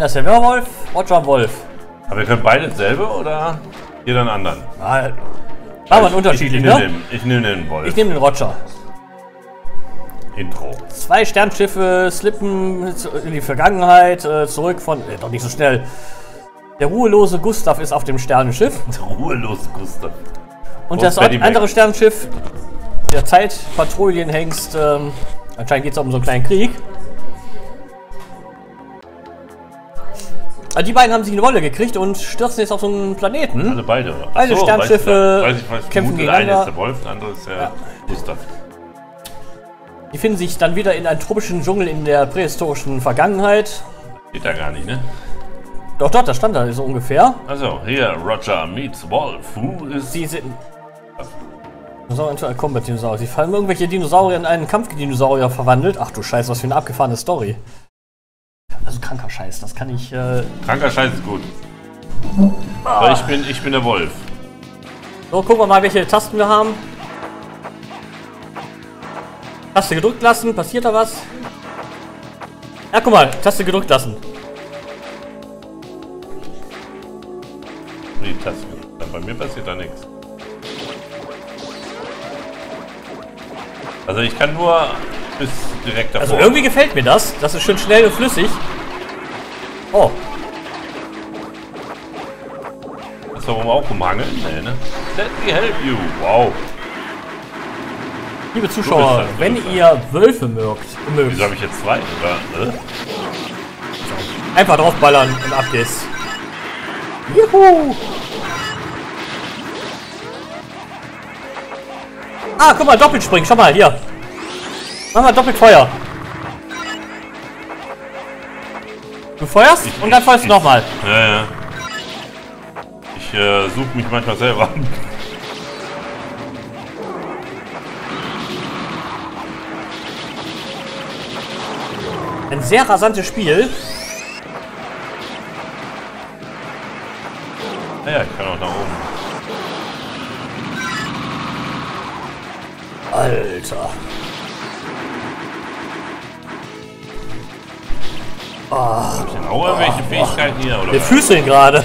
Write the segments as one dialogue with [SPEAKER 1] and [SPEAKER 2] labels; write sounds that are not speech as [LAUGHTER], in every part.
[SPEAKER 1] Einer ist der Werwolf, Roger Wolf.
[SPEAKER 2] Aber wir können beide dasselbe oder jeder einen anderen?
[SPEAKER 1] Ah, Machen wir unterschiedlich,
[SPEAKER 2] ich, ich
[SPEAKER 1] ne?
[SPEAKER 2] Ich nehme den Wolf.
[SPEAKER 1] Ich nehme den Roger.
[SPEAKER 2] Intro.
[SPEAKER 1] Zwei Sternschiffe slippen in die Vergangenheit, äh, zurück von. Äh, doch nicht so schnell. Der ruhelose Gustav ist auf dem Sternenschiff. [LAUGHS]
[SPEAKER 2] Ruhelos, Gustav.
[SPEAKER 1] Und das andere Sternenschiff, der Zeitpatrouillenhengst, ähm, anscheinend geht es um so einen kleinen Krieg. Also die beiden haben sich eine Rolle gekriegt und stürzen jetzt auf so einen Planeten.
[SPEAKER 2] Alle beide. oder?
[SPEAKER 1] Beide
[SPEAKER 2] Ach
[SPEAKER 1] Sternschiffe
[SPEAKER 2] weiß ich, weiß ich,
[SPEAKER 1] kämpfen
[SPEAKER 2] vermute, Der eine ist der Wolf, der andere ist der Gustav.
[SPEAKER 1] Die finden sich dann wieder in einem tropischen Dschungel in der prähistorischen Vergangenheit.
[SPEAKER 2] Geht da gar nicht, ne?
[SPEAKER 1] Doch, doch, das stand da so ungefähr.
[SPEAKER 2] Also, hier, Roger meets Wolf. Who is...
[SPEAKER 1] Sie sind. Dinosaurier Combat Dinosaurier. Sie fallen irgendwelche Dinosaurier in einen Kampfdinosaurier verwandelt. Ach du Scheiße, was für eine abgefahrene Story. Also kranker Scheiß, das kann ich. Äh
[SPEAKER 2] Kranker Scheiß ist gut.
[SPEAKER 1] Ah.
[SPEAKER 2] Ich bin, ich bin der Wolf.
[SPEAKER 1] so, gucken wir mal, welche Tasten wir haben. Taste gedrückt lassen, passiert da was? Ja, guck mal, Taste gedrückt lassen.
[SPEAKER 2] Die Taste. Bei mir passiert da nichts. Also ich kann nur bis direkt davor.
[SPEAKER 1] Also irgendwie gefällt mir das. Das ist schön schnell und flüssig. Oh,
[SPEAKER 2] Ist da oben auch umhangeln? Nee, ne? Let me help you. Wow.
[SPEAKER 1] liebe Zuschauer,
[SPEAKER 2] das, du
[SPEAKER 1] wenn
[SPEAKER 2] das.
[SPEAKER 1] ihr Wölfe mögt, mögt
[SPEAKER 2] Wieso habe ich jetzt zwei? Oder? Äh?
[SPEAKER 1] einfach draufballern und ab geht's. Juhu! Ah, guck mal, Doppelspringen, schau mal, hier. Mach mal doppelt Feuer. Du feuerst und dann feuerst du nochmal.
[SPEAKER 2] Ja, ja. Ich äh, suche mich manchmal selber an.
[SPEAKER 1] Ein sehr rasantes Spiel.
[SPEAKER 2] Hab ich auch irgendwelche Fähigkeiten hier? Oder
[SPEAKER 1] Wir füßeln gerade. [LAUGHS]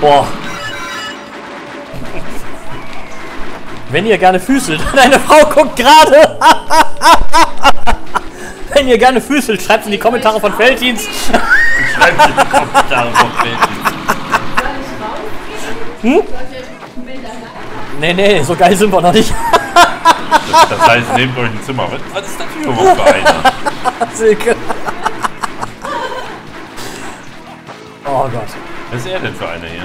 [SPEAKER 1] Boah. Wenn ihr gerne füßelt, [LAUGHS] deine Frau guckt gerade. [LAUGHS] Wenn ihr gerne füßelt, schreibt in die Kommentare von Felddienst.
[SPEAKER 2] Schreibt in die Kommentare auf Facebook.
[SPEAKER 1] Nee, nee, so geil sind wir noch nicht.
[SPEAKER 2] Das, das heißt, nehmt euch ein Zimmer. Was, was ist das hier überhaupt für einer? [LAUGHS]
[SPEAKER 1] Silke. Oh Gott.
[SPEAKER 2] Was ist er denn für einer hier?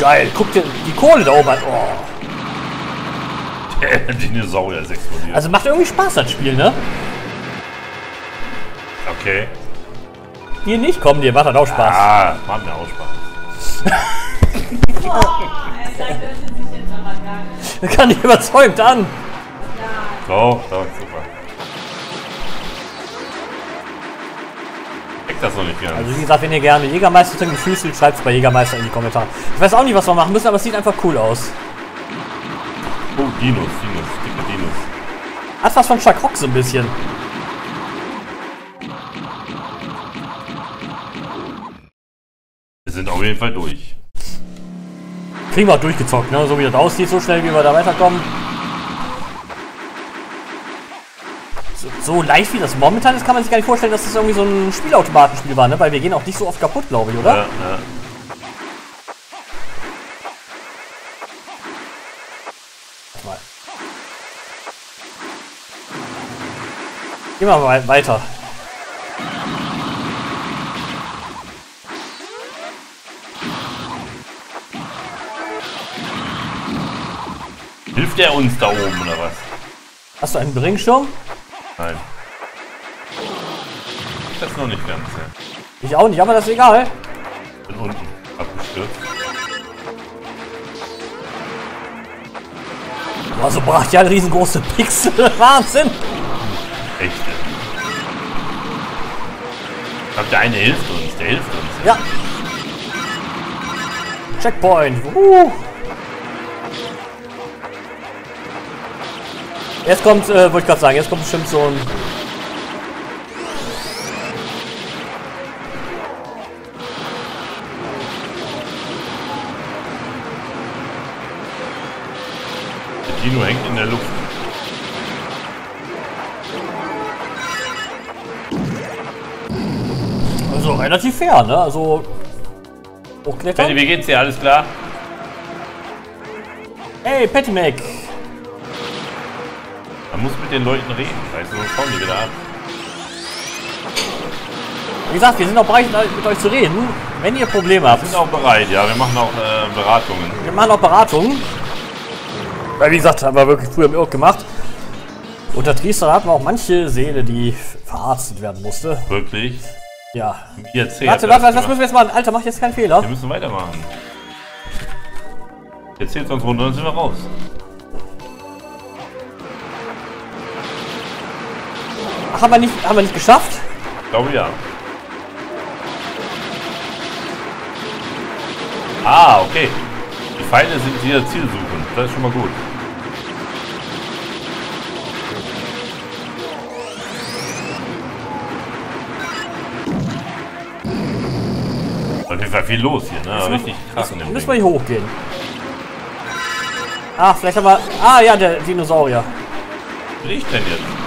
[SPEAKER 1] Geil. Guck dir die Kohle da oben an. Oh.
[SPEAKER 2] Der Dinosaurier ist explodiert.
[SPEAKER 1] Also macht irgendwie Spaß, das Spiel, ne?
[SPEAKER 2] okay.
[SPEAKER 1] Dir nicht, komm, dir macht das auch Spaß.
[SPEAKER 2] Ah, macht mir auch Spaß. [LAUGHS]
[SPEAKER 1] Das kann dich überzeugt an.
[SPEAKER 2] So, so, super. Check das noch nicht ganz.
[SPEAKER 1] Also wie gesagt, wenn ihr gerne Jägermeister trinken füßelt, schreibt es bei Jägermeister in die Kommentare. Ich weiß auch nicht, was wir machen müssen, aber es sieht einfach cool aus.
[SPEAKER 2] oh, Dinos, Dinos, dicke Dinos.
[SPEAKER 1] Hat was von Chakrock so ein bisschen.
[SPEAKER 2] Wir sind auf jeden Fall durch.
[SPEAKER 1] Kriegen wir auch durchgezockt, ne? So wie das aussieht, so schnell wie wir da weiterkommen. So, so leicht wie das momentan ist, kann man sich gar nicht vorstellen, dass das irgendwie so ein Spielautomatenspiel war, ne? Weil wir gehen auch nicht so oft kaputt, glaube ich, oder?
[SPEAKER 2] Ja, ja.
[SPEAKER 1] Mal. Gehen wir mal weiter.
[SPEAKER 2] Hilft der uns da oben oder was?
[SPEAKER 1] Hast du einen Bringschirm?
[SPEAKER 2] Nein. Das ist noch nicht ganz. Ja.
[SPEAKER 1] Ich auch nicht, aber das ist egal.
[SPEAKER 2] Bin unten abgestürzt.
[SPEAKER 1] Boah, so bracht ja ein riesengroße Pixel. [LAUGHS] Wahnsinn.
[SPEAKER 2] Echt. Ich glaube, der eine hilft uns. Der hilft uns.
[SPEAKER 1] Ja. Checkpoint. Uh. Jetzt kommt, äh, wollte ich gerade sagen, jetzt kommt bestimmt so ein.
[SPEAKER 2] Der Dino hängt in der Luft.
[SPEAKER 1] Also relativ fair, ne? Also. Hochklettern.
[SPEAKER 2] Patty, wie geht's dir? Alles klar?
[SPEAKER 1] Hey, Patty Mac.
[SPEAKER 2] Man muss mit den Leuten reden, weißt du, sonst kommen die wieder ab.
[SPEAKER 1] Wie gesagt, wir sind auch bereit, mit euch zu reden, wenn ihr Probleme habt.
[SPEAKER 2] Wir sind auch bereit, ja. Wir machen auch äh, Beratungen.
[SPEAKER 1] Wir machen auch Beratungen. Weil, wie gesagt, haben wir wirklich früher im Irk gemacht. Unter Triester hatten wir auch manche Seele, die verarztet werden musste.
[SPEAKER 2] Wirklich?
[SPEAKER 1] Ja.
[SPEAKER 2] IRC
[SPEAKER 1] Warte, warte, was
[SPEAKER 2] gemacht.
[SPEAKER 1] müssen wir jetzt machen? Alter, mach jetzt keinen Fehler.
[SPEAKER 2] Wir müssen weitermachen. Jetzt zählt uns runter und sind wir raus.
[SPEAKER 1] Haben wir nicht, haben wir nicht geschafft?
[SPEAKER 2] Ich glaube ja. Ah, okay. Die Feinde sind hier zielsuchend. Das ist schon mal gut. Auf jeden Fall viel los hier, ne? Richtig krass in dem
[SPEAKER 1] Müssen wir hier hochgehen. Ah, vielleicht haben wir... Ah, ja, der Dinosaurier.
[SPEAKER 2] Ich denn jetzt?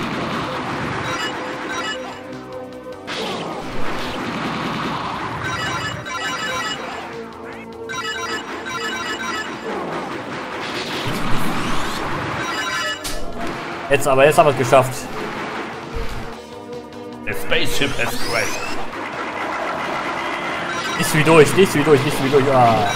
[SPEAKER 1] Jetzt aber, jetzt haben wir es geschafft.
[SPEAKER 2] A spaceship crashed.
[SPEAKER 1] Nicht wie durch, nicht wie durch, nicht wie durch. Ah.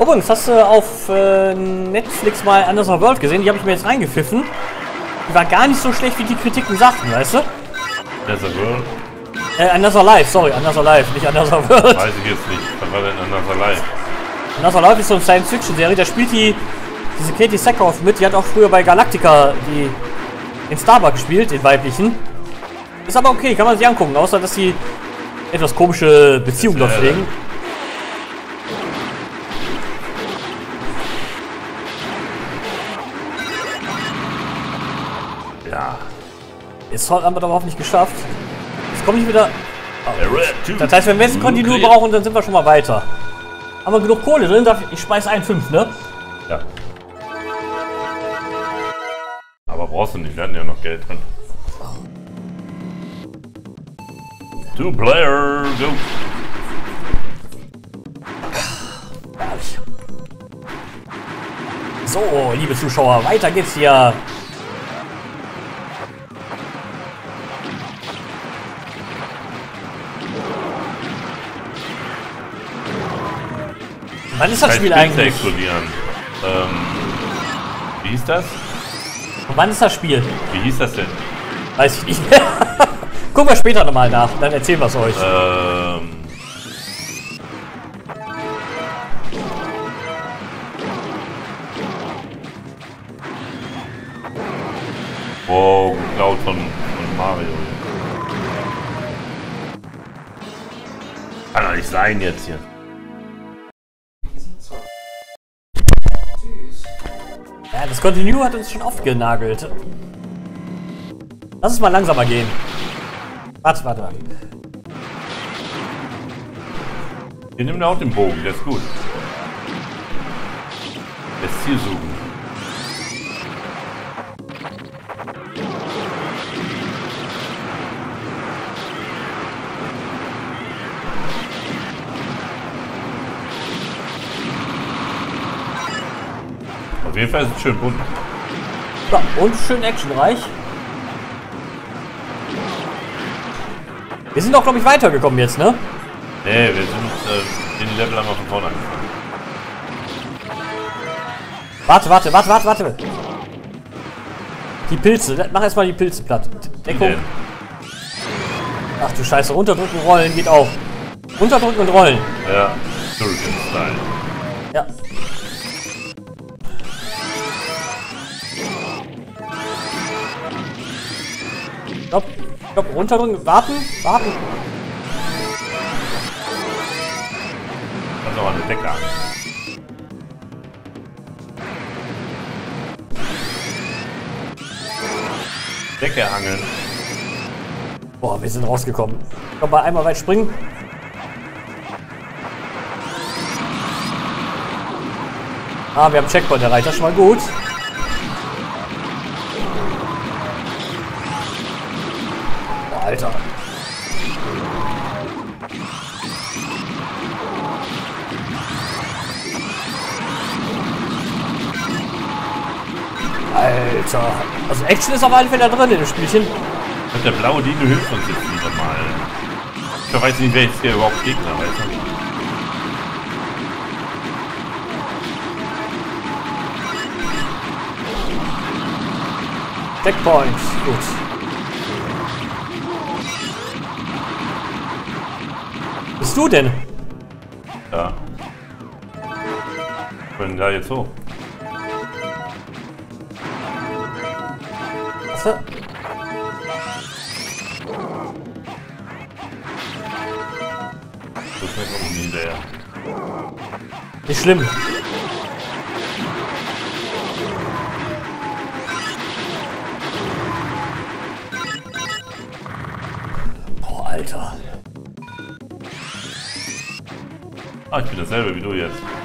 [SPEAKER 1] Übrigens, hast du auf äh, Netflix mal Another World gesehen? Die habe ich mir jetzt reingepfiffen. Die war gar nicht so schlecht, wie die Kritiken sagten, weißt du?
[SPEAKER 2] That's a world.
[SPEAKER 1] Äh, Another Life, sorry, Another Life, nicht Another World.
[SPEAKER 2] Weiß ich jetzt nicht. Was war denn Another Life?
[SPEAKER 1] Another Life ist so eine Science-Fiction-Serie, da spielt die, diese Katie Sackhoff mit, die hat auch früher bei Galactica die, den Starbuck gespielt, den weiblichen. Ist aber okay, kann man sich angucken, außer dass sie etwas komische Beziehungen dort pflegen. Jetzt haben wir aber nicht geschafft. Jetzt komme ich wieder.
[SPEAKER 2] Tooth
[SPEAKER 1] Das heißt, wenn wir jetzt ein
[SPEAKER 2] nuclear-
[SPEAKER 1] brauchen, dann sind wir schon mal weiter. Haben wir genug Kohle drin? Ich, ich speise ein 5, ne?
[SPEAKER 2] Ja. Aber brauchst du nicht, wir hatten ja noch Geld drin. Two player, go.
[SPEAKER 1] So, liebe Zuschauer, weiter geht's hier. Wann ist das Spiel eigentlich?
[SPEAKER 2] explodieren. Ähm, wie hieß das?
[SPEAKER 1] Wann ist das Spiel?
[SPEAKER 2] Wie hieß das denn?
[SPEAKER 1] Weiß ich nicht mehr. [LAUGHS] Gucken wir später nochmal nach, dann erzählen wir es euch.
[SPEAKER 2] Ähm, wow, geklaut von, von Mario. Kann doch nicht sein jetzt hier.
[SPEAKER 1] Das Continue hat uns schon oft genagelt. Lass es mal langsamer gehen. Warte, warte, warte.
[SPEAKER 2] Hier nimm auch den Bogen, der ist gut. Das Ziel suchen. Jeden Fall ist es schön bunt.
[SPEAKER 1] Ja, und schön actionreich. Wir sind doch, glaube ich, weitergekommen jetzt, ne?
[SPEAKER 2] Nee, wir sind äh, den Level einmal von vorne angefangen.
[SPEAKER 1] Warte, warte, warte, warte, warte. Die Pilze. Mach erstmal die Pilze platt. Deckung. Ach du Scheiße. Runterdrücken, rollen geht auch. Runterdrücken und rollen.
[SPEAKER 2] Ja, Shuriken Style.
[SPEAKER 1] Ja. Stopp, stopp, runterdrücken, warten, warten.
[SPEAKER 2] Das ist aber eine Decke an. Decke angeln.
[SPEAKER 1] Boah, wir sind rausgekommen. Komm mal einmal weit springen. Ah, wir haben Checkpoint erreicht, das ist schon mal gut. Alter. Also Action ist auf alle Fälle da drin in dem Spielchen.
[SPEAKER 2] Und der blaue Dino hilft uns jetzt wieder mal. Ich weiß nicht, wer jetzt hier überhaupt Gegner, du?
[SPEAKER 1] Checkpoint. Gut. Bist du denn?
[SPEAKER 2] Ja. Können da jetzt hoch. So schnell komme ich nicht hinterher.
[SPEAKER 1] Nicht schlimm. Boah, Alter.
[SPEAKER 2] Ah, ich bin dasselbe wie du jetzt.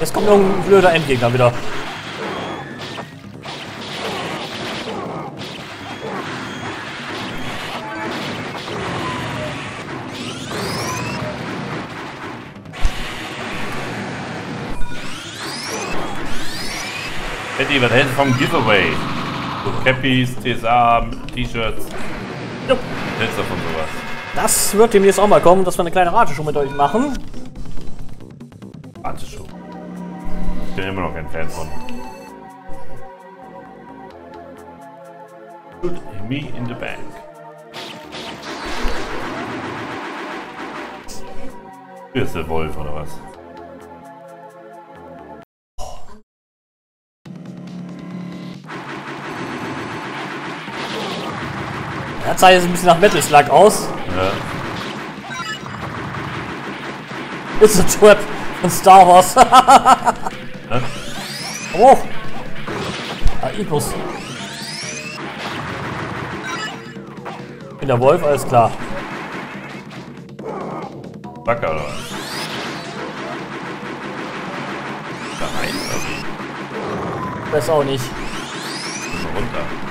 [SPEAKER 1] Jetzt kommt irgendein blöder Endgegner wieder.
[SPEAKER 2] Eddie, was hältst du vom Giveaway? So Cappies, TSA, T-Shirts. Was hältst du von sowas?
[SPEAKER 1] Das wird demnächst auch mal kommen, dass wir eine kleine Rateshow mit euch machen.
[SPEAKER 2] Kein Fan von. Shoot me in the bank. Hier ist der Wolf oder was?
[SPEAKER 1] Er zeigt jetzt ein bisschen nach Metal Slug aus.
[SPEAKER 2] Ja.
[SPEAKER 1] Ist ein Trap von Star Wars. [LAUGHS] Oh. Ah, Ipus. In der Wolf, alles klar.
[SPEAKER 2] Backer oder was? Da rein, also
[SPEAKER 1] Weiß auch nicht.
[SPEAKER 2] runter.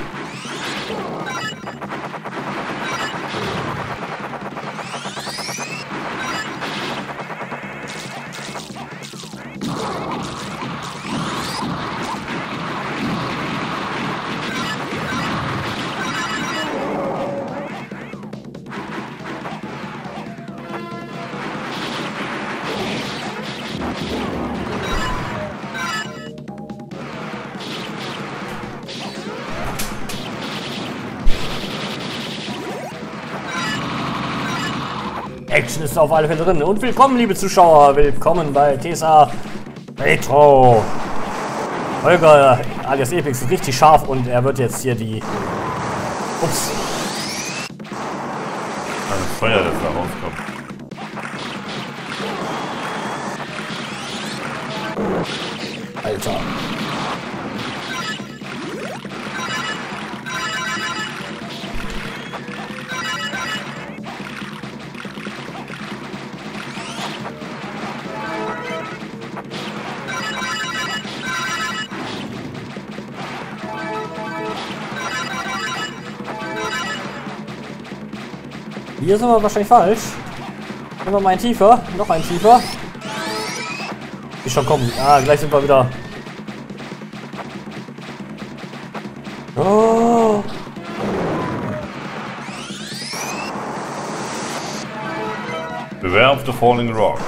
[SPEAKER 1] Action ist auf alle Fälle drin. Und willkommen, liebe Zuschauer. Willkommen bei TSA Retro. Holger alias Epix ist richtig scharf und er wird jetzt hier die. Ups.
[SPEAKER 2] Das Feuer, das da rauskommt.
[SPEAKER 1] Hier sind wir wahrscheinlich falsch. Nehmen wir mal einen tiefer. Noch einen tiefer. Die schon kommen. Ah, gleich sind wir wieder. Oh.
[SPEAKER 2] Beware of the falling rocks.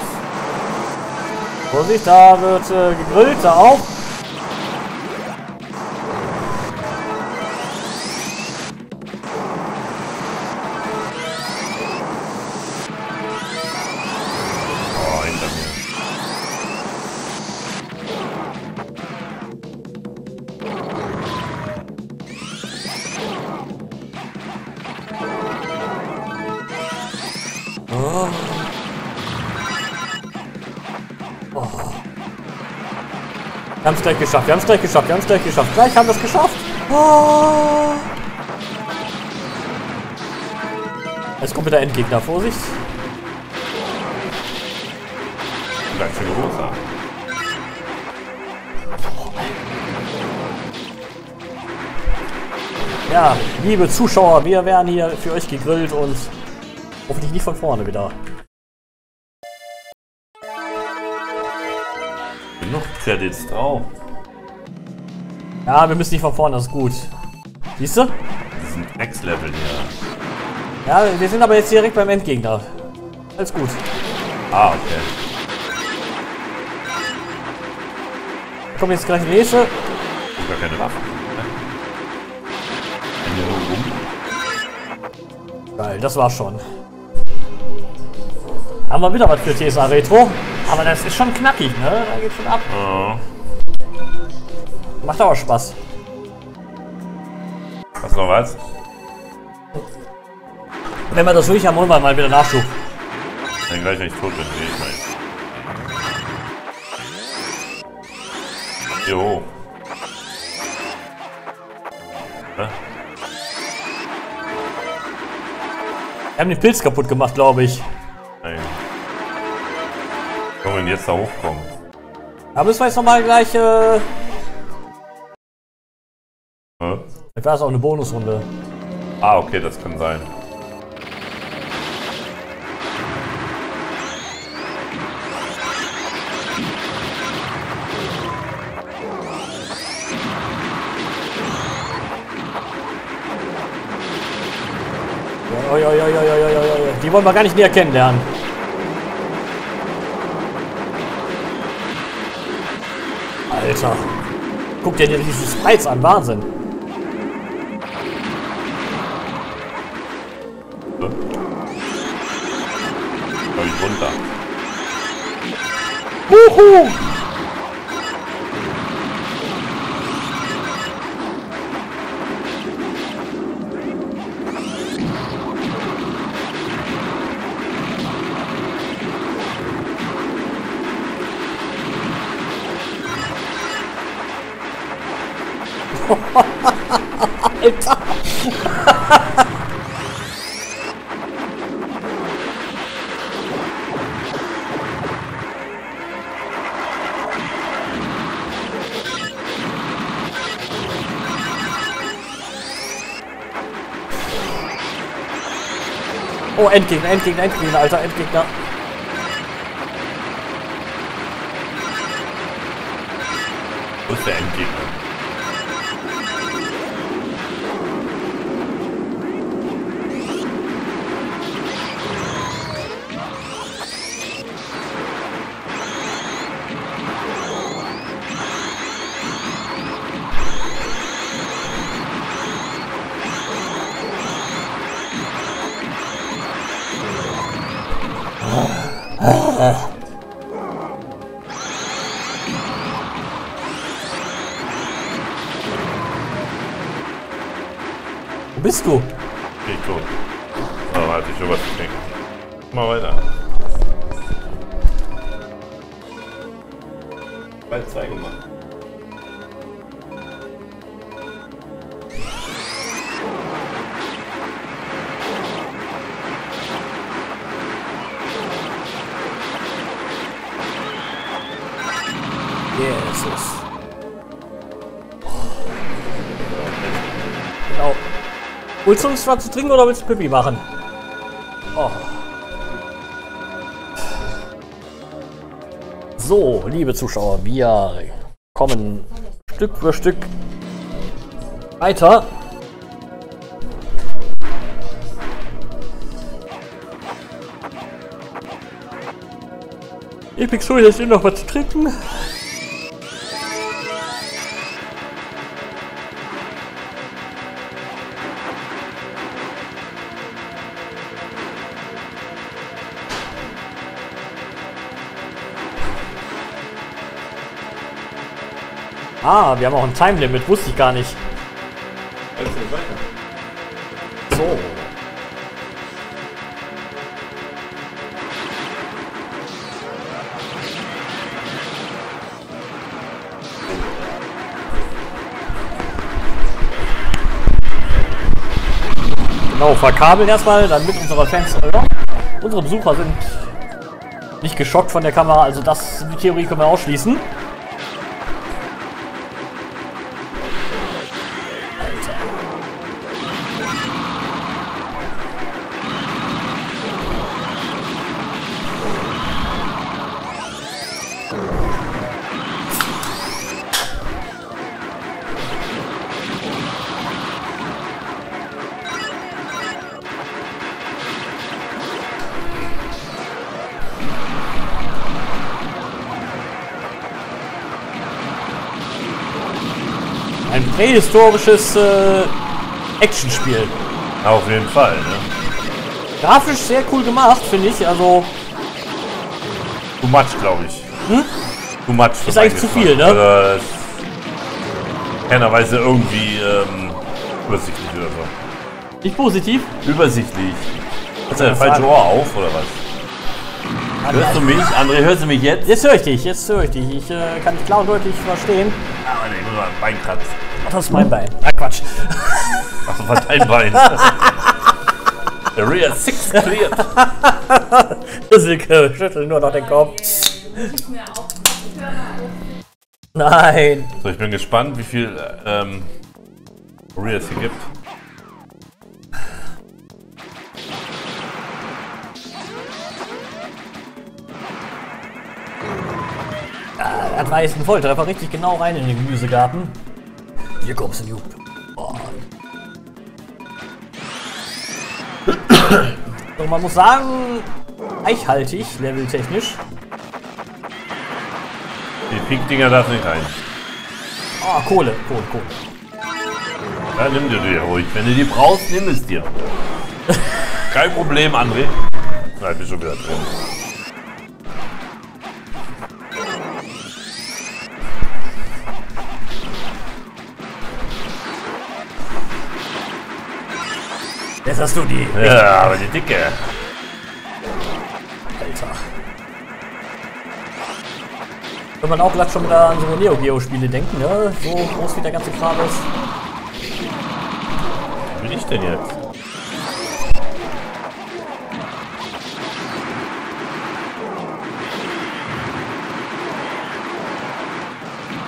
[SPEAKER 1] Vorsicht, da wird äh, gegrillt, da auch. Es gleich geschafft, wir haben es gleich geschafft, wir haben es gleich geschafft. Gleich haben wir es geschafft. Oh. Jetzt kommt wieder Endgegner, Vorsicht.
[SPEAKER 2] Ganz schön großer.
[SPEAKER 1] Ja, liebe Zuschauer, wir werden hier für euch gegrillt und hoffentlich nicht von vorne wieder.
[SPEAKER 2] Genug Credits drauf.
[SPEAKER 1] Ja, wir müssen nicht von vorne, das ist gut. Siehst du?
[SPEAKER 2] Die sind Next Level hier.
[SPEAKER 1] Ja, wir sind aber jetzt direkt beim Endgegner. Alles gut.
[SPEAKER 2] Ah, okay.
[SPEAKER 1] Kommt jetzt gleich die nächste.
[SPEAKER 2] Gar keine rum.
[SPEAKER 1] Geil, das war's schon. Haben wir wieder was für TSA Retro. Aber das ist schon knackig, ne? Da geht schon ab.
[SPEAKER 2] Ja.
[SPEAKER 1] Macht aber Spaß.
[SPEAKER 2] Hast du noch was?
[SPEAKER 1] Wenn wir das durch haben, holen wir mal wieder Nachschub.
[SPEAKER 2] Dann gleich, wenn ich tot bin, sehe ich mal. Hier hoch. Hä?
[SPEAKER 1] Wir haben den Pilz kaputt gemacht, glaube ich.
[SPEAKER 2] Wenn jetzt da hochkommen.
[SPEAKER 1] Da müssen wir jetzt nochmal gleich, äh...
[SPEAKER 2] Hä?
[SPEAKER 1] War das auch eine Bonusrunde.
[SPEAKER 2] Ah, okay, das kann sein.
[SPEAKER 1] Oi, oi, oi, oi, oi, oi, oi. Die wollen wir gar nicht näher kennenlernen. Alter. Guck dir diese Sprites an, Wahnsinn.
[SPEAKER 2] Komm ich runter.
[SPEAKER 1] Wuhu! Oh, Endgegner, Endgegner, Endgegner, Alter, Endgegner.
[SPEAKER 2] Wo ist der Endgegner?
[SPEAKER 1] Wo bist du?
[SPEAKER 2] Bin ich tot. Oh, warte, ich
[SPEAKER 1] Willst du uns was zu trinken oder willst du Pipi machen? Oh. So, liebe Zuschauer, wir kommen Stück für Stück weiter. Epic Soul, jetzt noch was zu trinken. Ah, wir haben auch ein Time Limit, wusste ich gar nicht. So. Genau, verkabeln erstmal, dann mit unserer Fans. Oder? Unsere Besucher sind nicht geschockt von der Kamera, also das, die Theorie können wir ausschließen. Prähistorisches äh, Actionspiel.
[SPEAKER 2] Auf jeden Fall, ne?
[SPEAKER 1] Grafisch sehr cool gemacht, finde ich. Also
[SPEAKER 2] Too much, glaube ich.
[SPEAKER 1] Hm?
[SPEAKER 2] Too much.
[SPEAKER 1] Ist eigentlich zu viel, ne?
[SPEAKER 2] Also, das ist keiner Weise irgendwie ähm, übersichtlich oder so.
[SPEAKER 1] nicht positiv.
[SPEAKER 2] Übersichtlich. Hast du
[SPEAKER 1] Ja,
[SPEAKER 2] falsche. Ohr auf oder was? Hörst du mich? André, hörst du mich jetzt?
[SPEAKER 1] Jetzt höre ich dich, jetzt höre ich dich. Ich äh, kann dich klar und deutlich verstehen.
[SPEAKER 2] Ah, nee, ich muss mal ein Bein kratzen.
[SPEAKER 1] Ach, das ist mein Bein. Ah, Quatsch.
[SPEAKER 2] Achso, was dein Bein? [LAUGHS] Rear Six cleared.
[SPEAKER 1] Silke schüttelt nur noch den Kopf. Nein.
[SPEAKER 2] So, ich bin gespannt, wie viel ähm, Rear es hier gibt.
[SPEAKER 1] Er hat weißen Volltreffer richtig genau rein in den Gemüsegarten. Hier kommst du, Jupp. Oh. So, man muss sagen, reichhaltig, leveltechnisch.
[SPEAKER 2] Die Pink-Dinger darf nicht rein.
[SPEAKER 1] Ah, Kohle, Kohle, Kohle.
[SPEAKER 2] Ja, nimm dir die ruhig. Wenn du die brauchst, nimm es dir. [LAUGHS] Kein Problem, André. Nein, bist schon wieder drin.
[SPEAKER 1] Jetzt hast du die.
[SPEAKER 2] Ja, aber die dicke.
[SPEAKER 1] Alter. Wenn man auch glatt schon wieder an so Neo Geo Spiele denken, ne? So groß wie der ganze Kram ist.
[SPEAKER 2] Wo bin ich denn jetzt?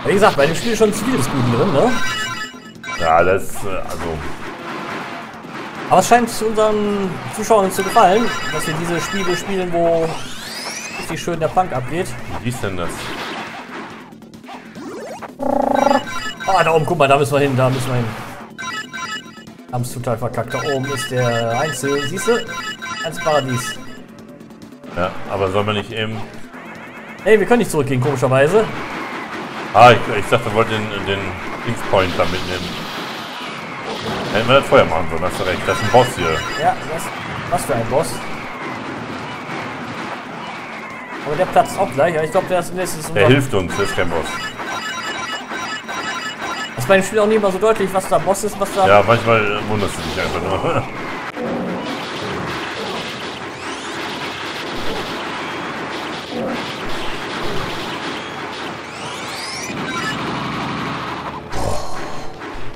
[SPEAKER 1] Wie gesagt, bei dem Spiel schon zu viel des Guten drin, ne?
[SPEAKER 2] Ja, das, äh, also,
[SPEAKER 1] Aber es scheint unseren Zuschauern zu gefallen, dass wir diese Spiele spielen, wo richtig schön der Punk abgeht.
[SPEAKER 2] wie hieß denn das?
[SPEAKER 1] Ah, da oben, guck mal, da müssen wir hin, da müssen wir hin. Haben es total verkackt. Da oben ist der Einzel, siehst du? Einzelparadies.
[SPEAKER 2] Ja, aber soll man nicht eben...
[SPEAKER 1] Ey, wir können nicht zurückgehen, komischerweise.
[SPEAKER 2] Ah, ich, ich dachte, wir wollten den, den Kingspoint da mitnehmen. Hätten wir das vorher machen sollen, hast du recht. Das ist ein Boss hier.
[SPEAKER 1] Ja, was, was für ein Boss. Aber der platzt auch gleich. Ja, ich glaube, der ist nächstes
[SPEAKER 2] Der hilft uns, das ist kein Boss.
[SPEAKER 1] Das ist bei dem Spiel auch nicht immer so deutlich, was da Boss ist, was da.
[SPEAKER 2] Ja, manchmal wunderst du dich einfach nur. [LAUGHS]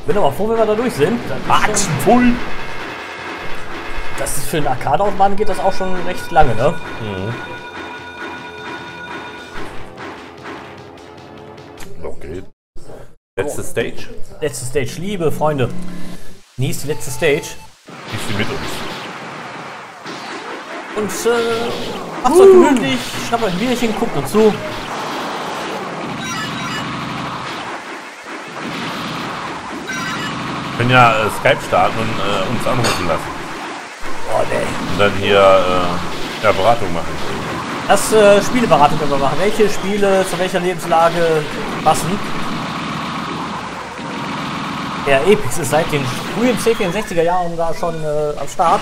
[SPEAKER 1] Bin aber froh, wenn wir da durch sind. Ist,
[SPEAKER 2] Full!
[SPEAKER 1] das ist für eine Arcade-Autobahn geht das auch schon recht lange, ne?
[SPEAKER 2] Okay. Letzte Stage.
[SPEAKER 1] Letzte Stage, liebe Freunde. Nächste letzte Stage.
[SPEAKER 2] Gehst du mit uns?
[SPEAKER 1] Und äh, macht's euch gemütlich, schnappt euch ein Bierchen, guckt uns zu.
[SPEAKER 2] Können ja äh, Skype starten und äh, uns anrufen lassen.
[SPEAKER 1] Oh nee.
[SPEAKER 2] Und dann hier äh, ja, Beratung machen.
[SPEAKER 1] Das äh, Spieleberatung können wir machen. Welche Spiele zu welcher Lebenslage passen? Der Epix ist seit den frühen C64er Jahren da schon äh, am Start.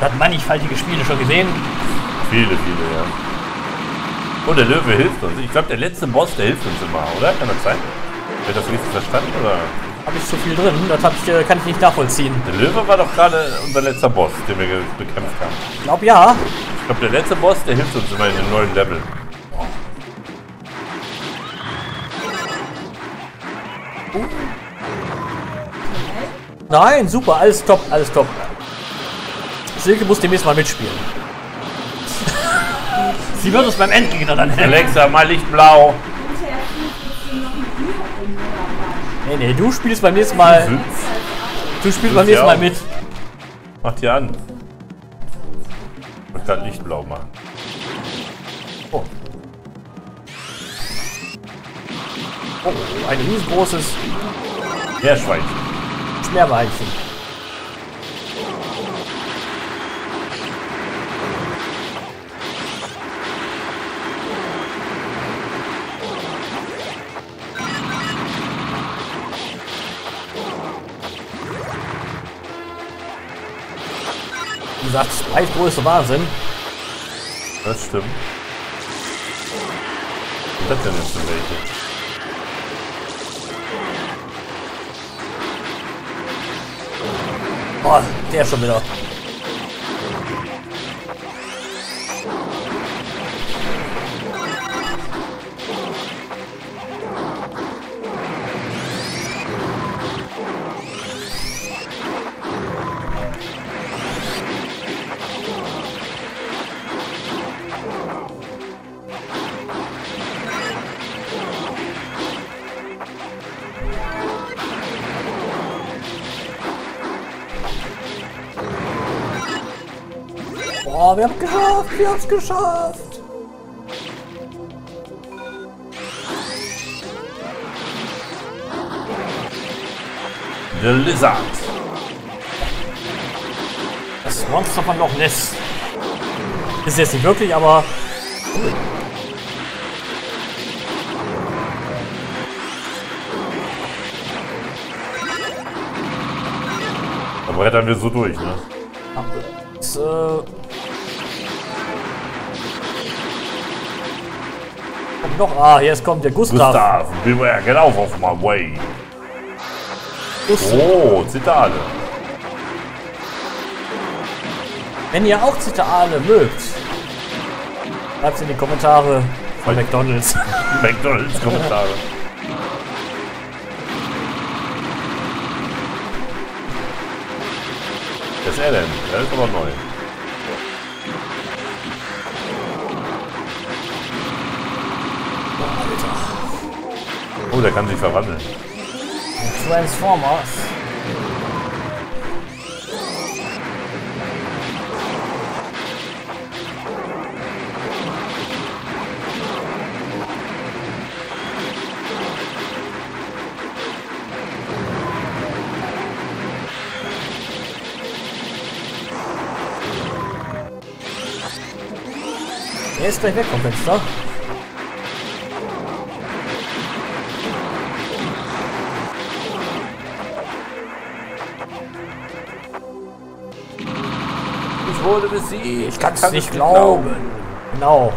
[SPEAKER 1] Hat mannigfaltige Spiele schon gesehen.
[SPEAKER 2] Viele, viele, ja. Oh, der Löwe hilft uns. Ich glaube, der letzte Boss, der hilft uns immer, oder? Kann das sein? Habe ich das richtig verstanden? Oder?
[SPEAKER 1] Habe ich zu viel drin. Das hab ich, äh, kann ich nicht nachvollziehen.
[SPEAKER 2] Der Löwe war doch gerade unser letzter Boss, den wir bekämpft haben.
[SPEAKER 1] Ich glaube ja.
[SPEAKER 2] Ich glaube, der letzte Boss, der hilft uns immer in den neuen Level.
[SPEAKER 1] Nein, super, alles top, alles top. Silke muss demnächst mal mitspielen. [LAUGHS] Sie wird uns beim Endgegner dann helfen.
[SPEAKER 2] Alexa, mal Lichtblau.
[SPEAKER 1] Nee, nee, du spielst beim nächsten Mal. Du spielst beim nächsten Mal mit.
[SPEAKER 2] Mach die an. Ich muss gerade Lichtblau machen.
[SPEAKER 1] Oh. Oh, ein riesengroßes
[SPEAKER 2] Meerschweinchen.
[SPEAKER 1] Meerweinchen. Gesagt, Preisgröße Wahnsinn.
[SPEAKER 2] Das stimmt. Was das denn jetzt für welche?
[SPEAKER 1] Oh, der schon wieder. Wir haben es geschafft.
[SPEAKER 2] The Lizard.
[SPEAKER 1] Das Monster von Loch Ness. Ist jetzt nicht wirklich, aber
[SPEAKER 2] Da brettern wir so durch, ne?
[SPEAKER 1] das, äh, noch. Ah, jetzt kommt der Gustav.
[SPEAKER 2] Gustav, beware, get out of my way.
[SPEAKER 1] Gustav.
[SPEAKER 2] Oh, Zitate.
[SPEAKER 1] Wenn ihr auch Zitate mögt, schreibt in die Kommentare von McDonalds. [LAUGHS]
[SPEAKER 2] McDonalds-Kommentare. Wer ist er denn? Der ist aber neu. Oh, der kann sich verwandeln.
[SPEAKER 1] Transformers. Er ist gleich weg vom Fenster.
[SPEAKER 2] Wurde besiegt.
[SPEAKER 1] Ich kann es nicht glauben. Genau.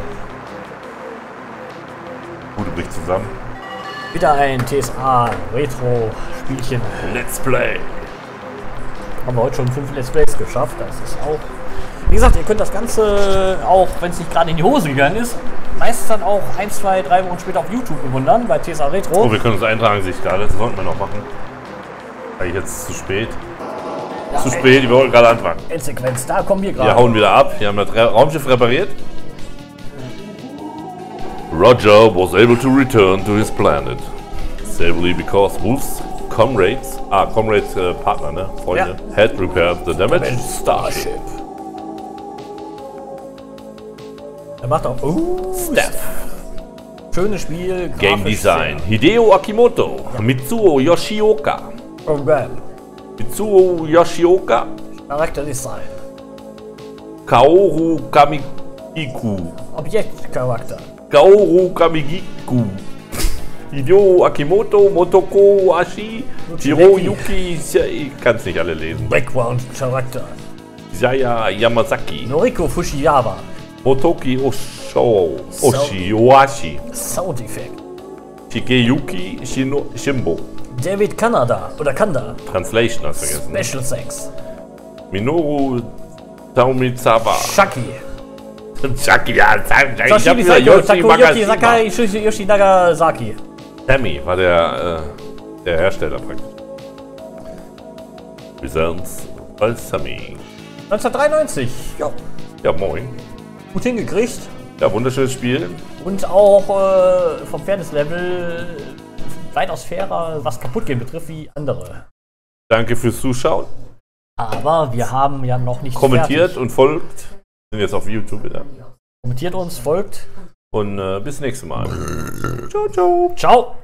[SPEAKER 2] Gute bricht zusammen.
[SPEAKER 1] Wieder ein TSA Retro Spielchen.
[SPEAKER 2] Let's play.
[SPEAKER 1] Haben wir heute schon fünf Let's Plays geschafft. Das ist auch. Wie gesagt, ihr könnt das Ganze auch, wenn es nicht gerade in die Hose gegangen ist, meistens dann auch ein, zwei, drei Wochen später auf YouTube bewundern bei TSA Retro.
[SPEAKER 2] Oh, wir können uns eintragen, sehe ich gerade. Das sollten wir noch machen. Eigentlich jetzt zu spät.
[SPEAKER 1] Ja,
[SPEAKER 2] Zu spät, wir wollten gerade anfangen.
[SPEAKER 1] Endsequenz, da kommen wir
[SPEAKER 2] Wir
[SPEAKER 1] gerade.
[SPEAKER 2] hauen wieder ab. Wir haben das Ra- Raumschiff repariert. Roger was able to return to his planet. Safely because Wolf's comrades, ah, comrades, äh, Partner, ne? Freunde, had repaired the damaged starship.
[SPEAKER 1] Er macht auch. Uh,
[SPEAKER 2] Steph.
[SPEAKER 1] Schönes Spiel.
[SPEAKER 2] Game Design. Hideo Akimoto. Mitsuo Yoshioka.
[SPEAKER 1] sehr Programm.
[SPEAKER 2] Mitsuo Yoshioka.
[SPEAKER 1] Charakterdesign.
[SPEAKER 2] Kaoru Kamikiku.
[SPEAKER 1] Objektcharakter.
[SPEAKER 2] Kaoru Kamigiku. Hideo Akimoto, Motoko Ashi, Hiroyuki, ich kann es nicht alle lesen.
[SPEAKER 1] Background Charakter.
[SPEAKER 2] Isaya Yamazaki,
[SPEAKER 1] Noriko Fujiyawa.
[SPEAKER 2] Motoki Osho, Oshi, Oashi,
[SPEAKER 1] Sound Effect.
[SPEAKER 2] Shigeyuki Shino, Shimbo.
[SPEAKER 1] David Kanada oder Kanda.
[SPEAKER 2] Translation hast du vergessen.
[SPEAKER 1] Special Thanks.
[SPEAKER 2] Minoru Taumizawa.
[SPEAKER 1] Shaki. [LAUGHS]
[SPEAKER 2] Chucky, ja, sag- ich hab gesagt. Yoshi.
[SPEAKER 1] Sakai. Yoshi- Yoshi Nagasaki.
[SPEAKER 2] Sammy war der, äh, der Hersteller praktisch. Presents bei Sammy.
[SPEAKER 1] 1993. Ja,
[SPEAKER 2] Ja, moin.
[SPEAKER 1] gut hingekriegt.
[SPEAKER 2] Ja, wunderschönes Spiel.
[SPEAKER 1] Und auch äh, vom Fairness-Level weitaus fairer, was kaputt gehen betrifft, wie andere.
[SPEAKER 2] Danke fürs Zuschauen.
[SPEAKER 1] Aber wir haben ja noch nicht
[SPEAKER 2] Kommentiert und folgt. Sind jetzt auf YouTube wieder.
[SPEAKER 1] Kommentiert uns, folgt.
[SPEAKER 2] Und äh, bis nächstes Mal. Ciao, ciao.
[SPEAKER 1] Ciao.